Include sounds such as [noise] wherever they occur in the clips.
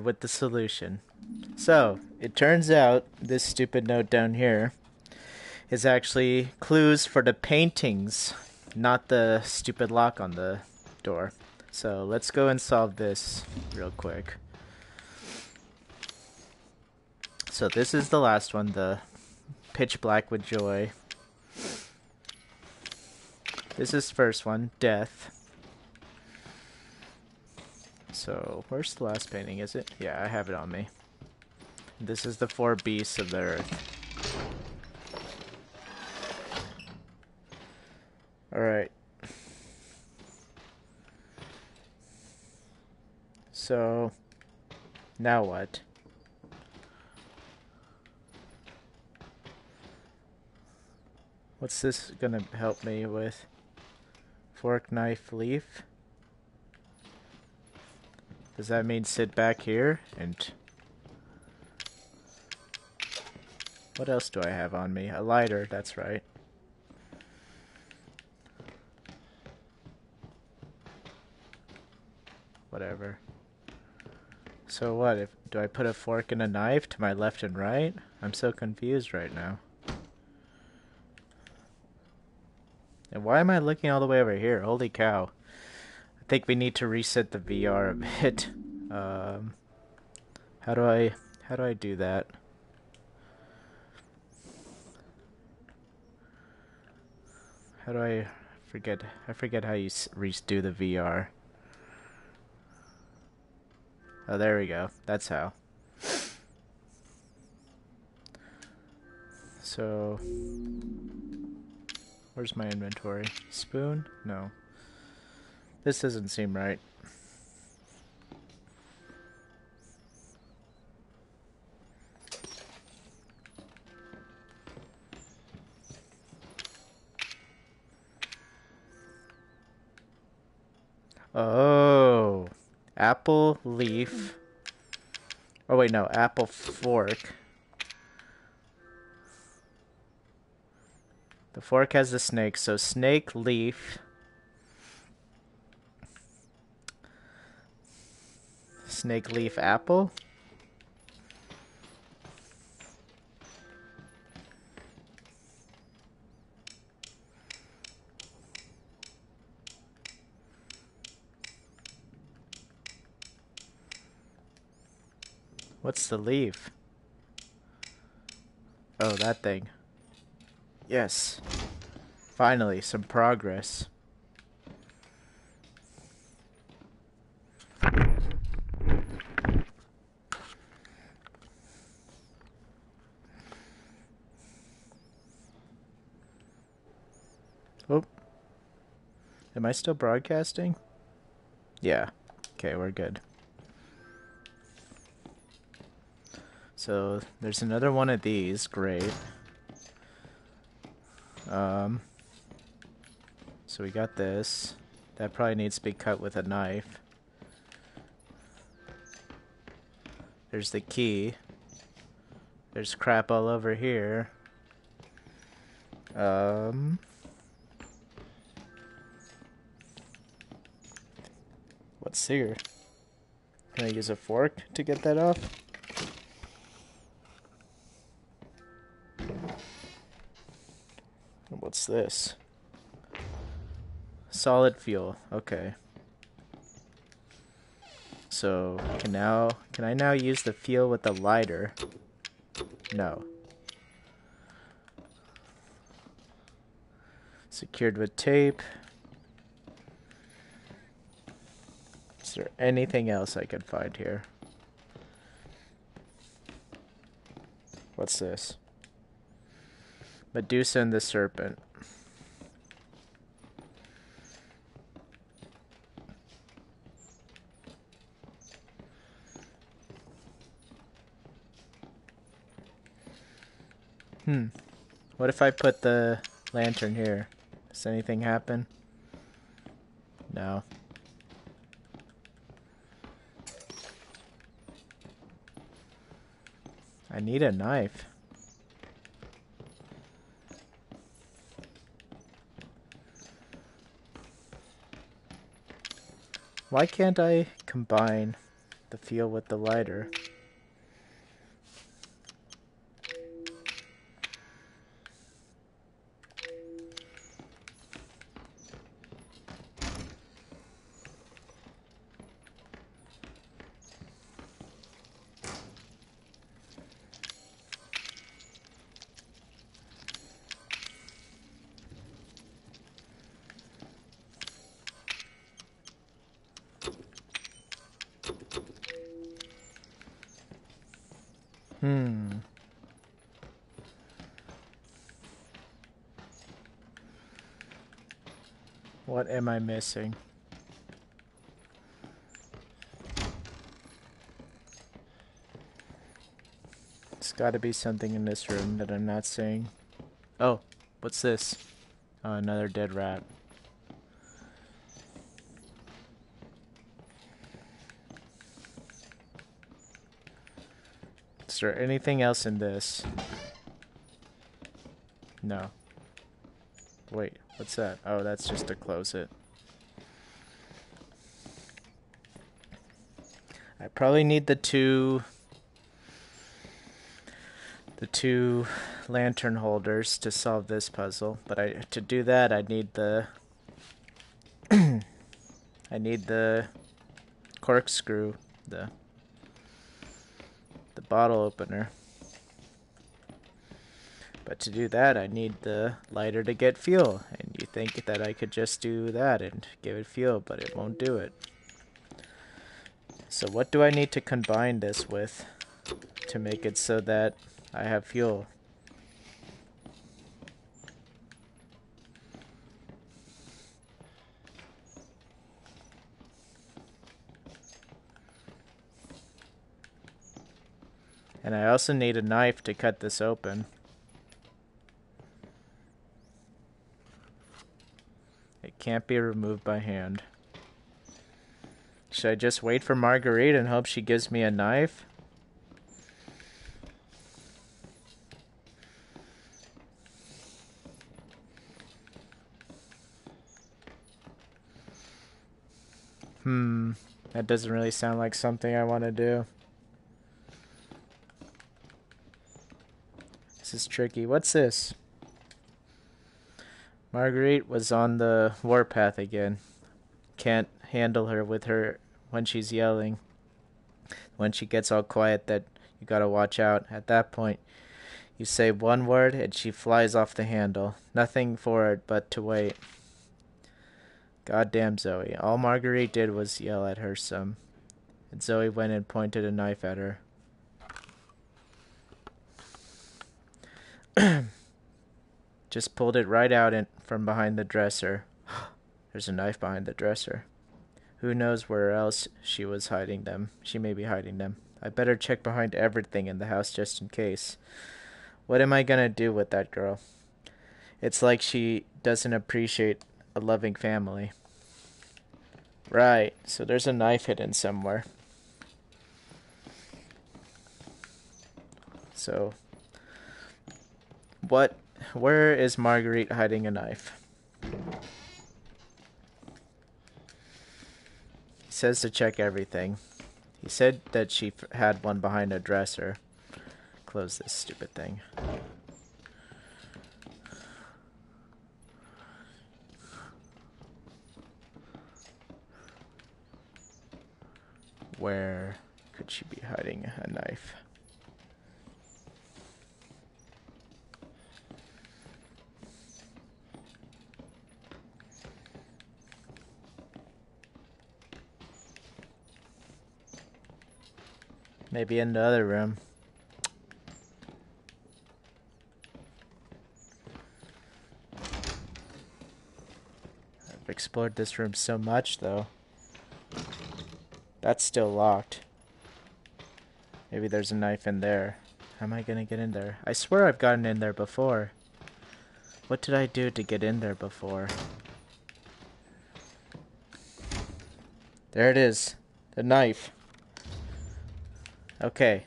with the solution. So, it turns out this stupid note down here is actually clues for the paintings, not the stupid lock on the door. So, let's go and solve this real quick. So, this is the last one, the pitch black with joy. This is first one, death. So, where's the last painting, is it? Yeah, I have it on me. This is the four beasts of the earth. Alright. So, now what? What's this gonna help me with? Fork, knife, leaf? Does that mean sit back here and... What else do I have on me? A lighter, that's right. Whatever. So what, if do I put a fork and a knife to my left and right? I'm so confused right now. And why am I looking all the way over here? Holy cow. I think we need to reset the VR a bit. [laughs] Um, how do I how do I do that? How do I forget? I forget how you redo the VR. Oh, there we go. That's how. So, where's my inventory? Spoon? No. This doesn't seem right. Oh, apple leaf. Oh wait, no, apple fork. The fork has the snake, so snake leaf. Snake leaf apple. What's the leaf? Oh, that thing. Yes. Finally, some progress. Oh. Am I still broadcasting? Yeah. Okay, we're good. So there's another one of these. Great. Um, so we got this. That probably needs to be cut with a knife. There's the key. There's crap all over here. Um... What's here? Can I use a fork to get that off? What's this? Solid fuel. Okay. So, can now can I now use the fuel with the lighter? No. Secured with tape. Is there anything else I could find here? What's this? Medusa and the Serpent. Hmm. What if I put the lantern here? Does anything happen? No. Need a knife. Why can't I combine the feel with the lighter. What am I missing? There's got to be something in this room that I'm not seeing. Oh, what's this? Oh, another dead rat. Is there anything else in this? No. Wait, what's that? Oh, that's just to close it. I probably need the two the two lantern holders to solve this puzzle, but I to do that I need the [clears throat] I need the corkscrew, the the bottle opener. But to do that, I need the lighter to get fuel. Think that I could just do that and give it fuel, but it won't do it. So what do I need to combine this with to make it so that I have fuel? And I also need a knife to cut this open. Can't be removed by hand. Should I just wait for Marguerite and hope she gives me a knife? Hmm, that doesn't really sound like something I want to do. This is tricky. What's this? Marguerite was on the warpath again. Can't handle her with her when she's yelling. When she gets all quiet that you gotta watch out. At that point, you say one word and she flies off the handle. Nothing for it but to wait. Goddamn Zoe. All Marguerite did was yell at her some. And Zoe went and pointed a knife at her. [clears throat] Just pulled it right out in, from behind the dresser. [gasps] There's a knife behind the dresser. Who knows where else she was hiding them? She may be hiding them. I better check behind everything in the house just in case. What am I gonna do with that girl? It's like she doesn't appreciate a loving family. Right, so there's a knife hidden somewhere. So, what, where is Marguerite hiding a knife? He says to check everything. He said that she had one behind a dresser. Close this stupid thing. Where could she be hiding a knife? Maybe in the other room. I've explored this room so much, though. That's still locked. Maybe there's a knife in there. How am I gonna get in there? I swear I've gotten in there before. What did I do to get in there before? There it is. The knife. Okay.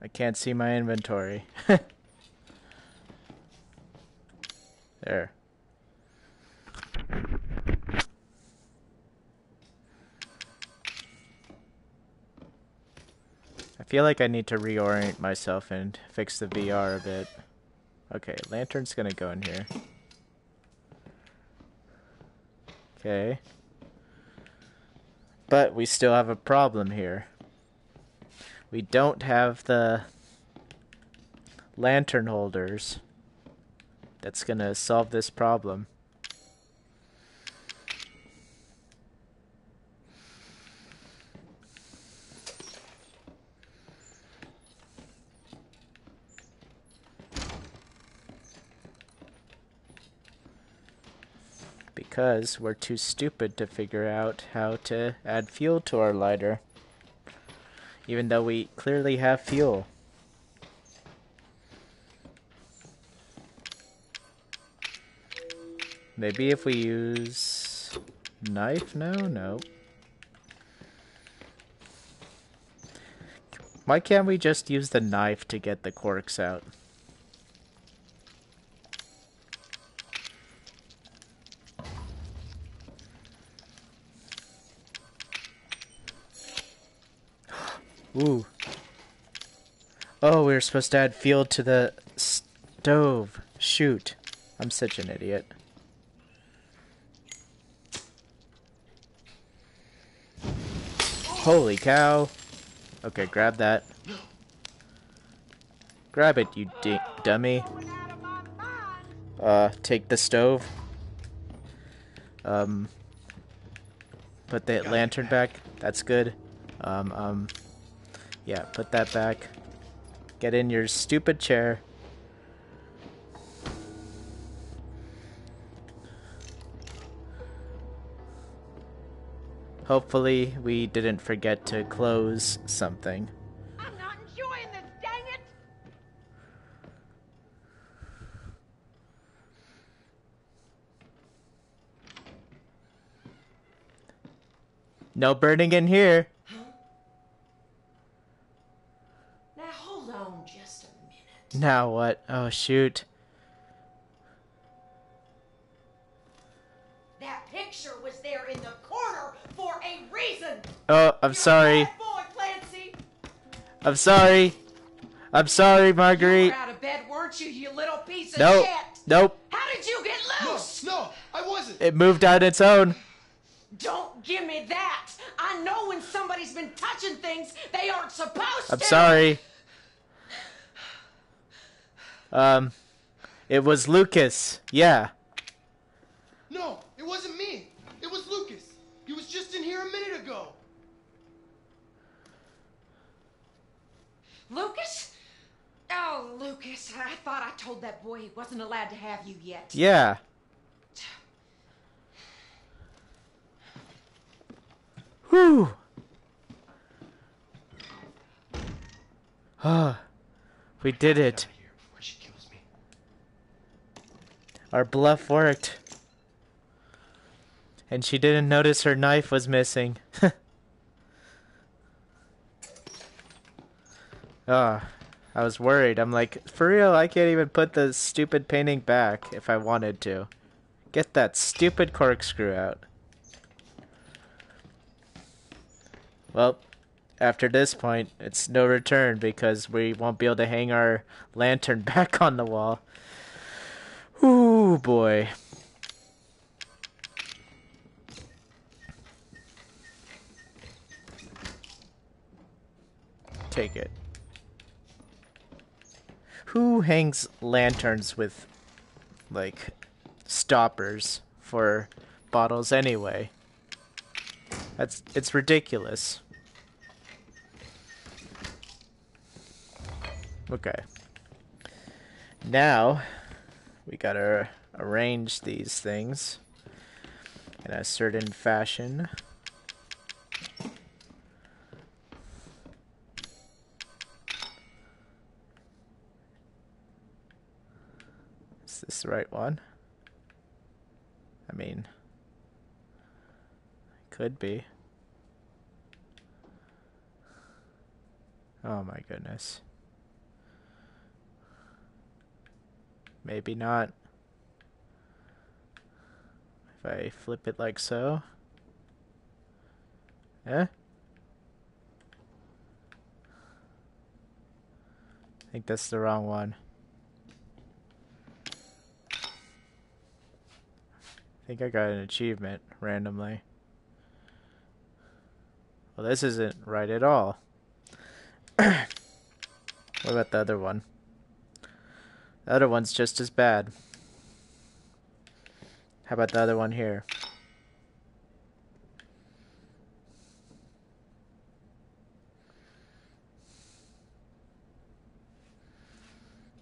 I can't see my inventory. [laughs] There. I feel like I need to reorient myself and fix the VR a bit. Okay, lantern's gonna go in here. Okay. But we still have a problem here. We don't have the lantern holders that's gonna solve this problem. Because we're too stupid to figure out how to add fuel to our lighter. Even though we clearly have fuel. Maybe if we use knife? No, no. Why can't we just use the knife to get the corks out? Ooh. Oh, we were supposed to add fuel to the stove. Shoot. I'm such an idiot. Holy cow. Okay, grab that. Grab it, you dummy. Uh, take the stove. Um, put the lantern back. That's good. Um, um, yeah, put that back. Get in your stupid chair. Hopefully, we didn't forget to close something. I'm not enjoying this, dang it! No burning in here. Now what? Oh, shoot. That picture was there in the corner for a reason. Oh, I'm You're sorry. Boy, Clancy. I'm sorry. I'm sorry, Marguerite. You were out of bed, weren't you, you little piece of nope. shit? Nope. How did you get loose? No, no, I wasn't. It moved on its own. Don't give me that. I know when somebody's been touching things they aren't supposed to. I'm sorry. Um, it was Lucas. Yeah. No, it wasn't me. It was Lucas. He was just in here a minute ago. Lucas? Oh, Lucas, I thought I told that boy he wasn't allowed to have you yet. Yeah. Whew. Ah, we did it. Our bluff worked. And she didn't notice her knife was missing. [laughs] Ah, oh, I was worried. I'm like, for real, I can't even put the stupid painting back if I wanted to. Get that stupid corkscrew out. Well, after this point, it's no return because we won't be able to hang our lantern [laughs] back on the wall. Ooh, boy. Take it. Who hangs lanterns with, like, stoppers for bottles anyway? That's, it's ridiculous. Okay. Now, we gotta arrange these things in a certain fashion. Is this the right one? I mean, it could be. Oh my goodness. Maybe not. If I flip it like so. Eh? I think that's the wrong one. I think I got an achievement randomly. Well, this isn't right at all. [coughs] what about the other one? The other one's just as bad. How about the other one here?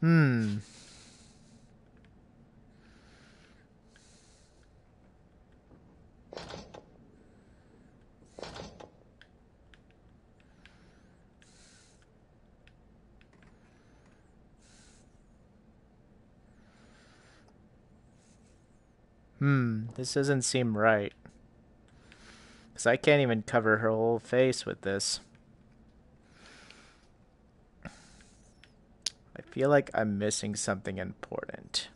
Hmm. Hmm, this doesn't seem right. Because I can't even cover her whole face with this. I feel like I'm missing something important.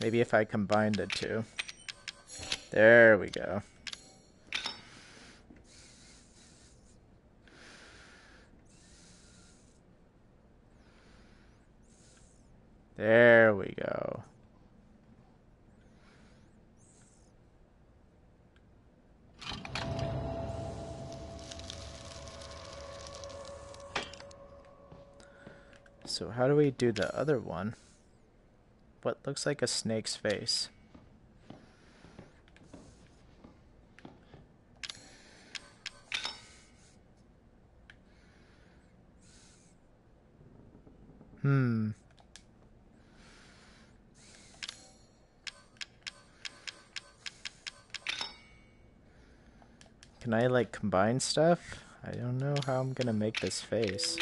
Maybe if I combine the two. There we go. There we go. So how do we do the other one? What looks like a snake's face? Combine stuff? I don't know how I'm gonna make this face.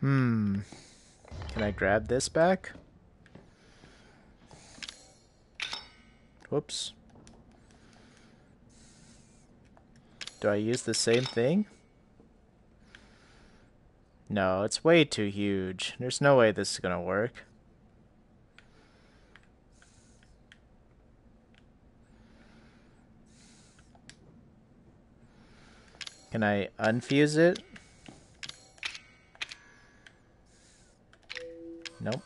Hmm. Can I grab this back? Whoops. Do I use the same thing? No, it's way too huge. There's no way this is gonna work. Can I unfuse it? Nope.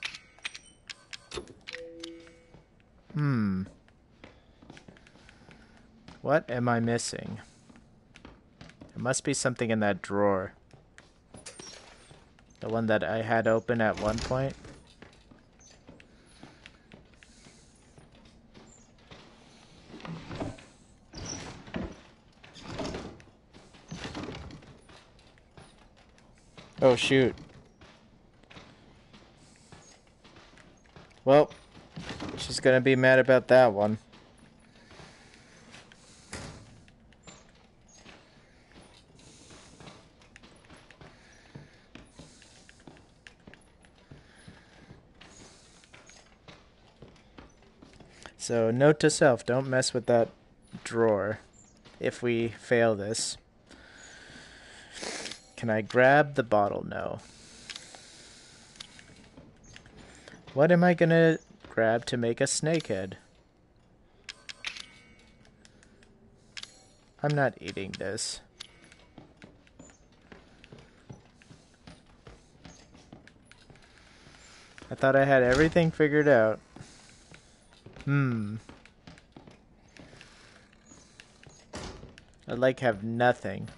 Hmm. What am I missing? There must be something in that drawer. The one that I had open at one point. Oh shoot. Well, she's gonna be mad about that one. So, note to self, don't mess with that drawer if we fail this. Can I grab the bottle? No. What am I gonna grab to make a snakehead? I'm not eating this. I thought I had everything figured out. Hmm. I'd like have nothing.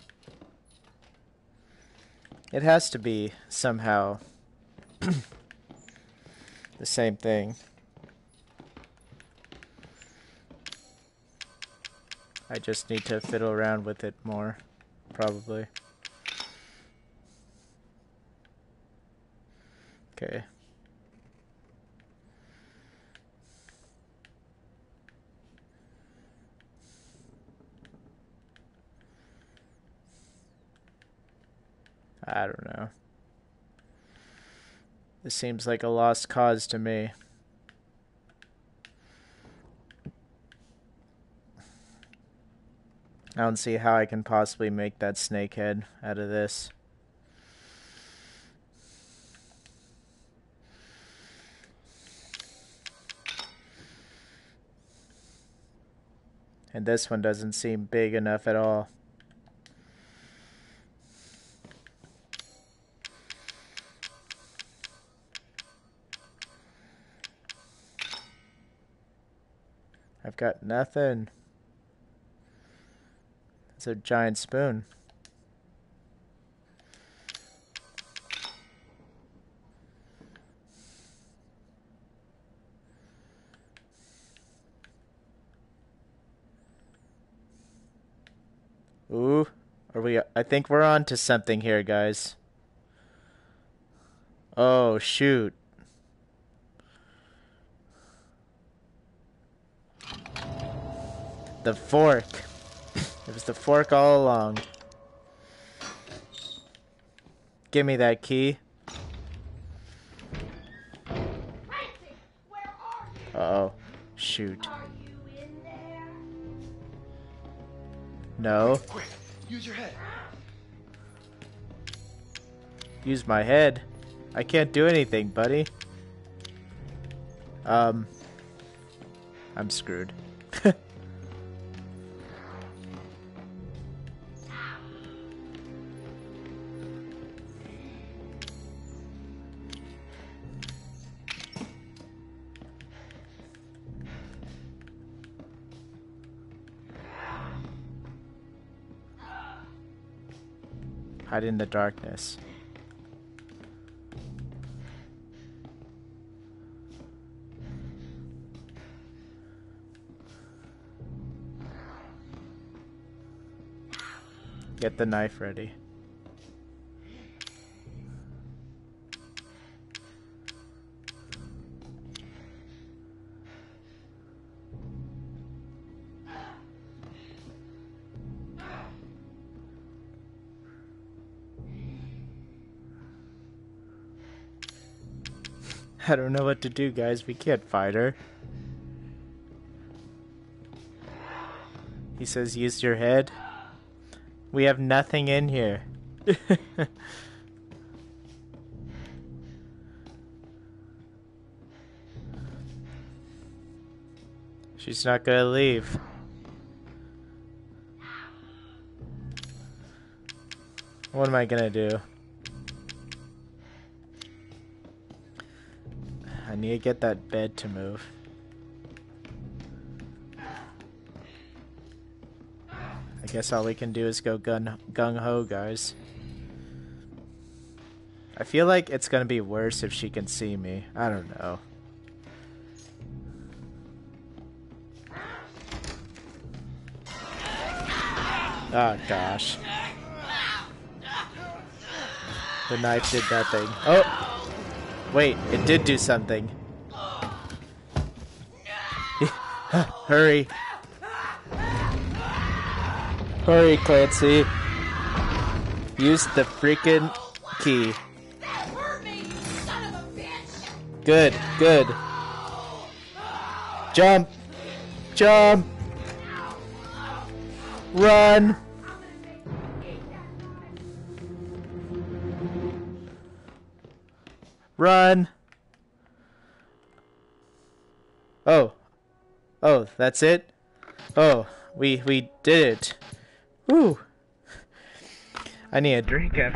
It has to be somehow [clears throat] the same thing. I just need to fiddle around with it more, probably. Okay. I don't know. This seems like a lost cause to me. I don't see how I can possibly make that snake head out of this. And this one doesn't seem big enough at all. I've got nothing. It's a giant spoon. Ooh, are we? I think we're on to something here, guys. Oh, shoot. The fork. It was the fork all along. Give me that key. Clancy, where are you? Uh oh. Shoot. Are you in there? No. Quick, use your head. Use my head. I can't do anything, buddy. Um. I'm screwed. [laughs] Hide in the darkness. Get the knife ready. [laughs] I don't know what to do, guys. We can't fight her. He says, use your head. We have nothing in here. [laughs] She's not gonna leave. What am I gonna do? Need to get that bed to move. I guess all we can do is go gun gung ho, guys. I feel like it's gonna be worse if she can see me. I don't know. Oh gosh. The knife did that thing. Oh! Wait, it did do something. [laughs] Hurry. Hurry, Clancy. Use the freaking key. Good, good. Jump! Jump! Run! Run! Oh. Oh, that's it? Oh, we we did it. Woo! I need a drink after.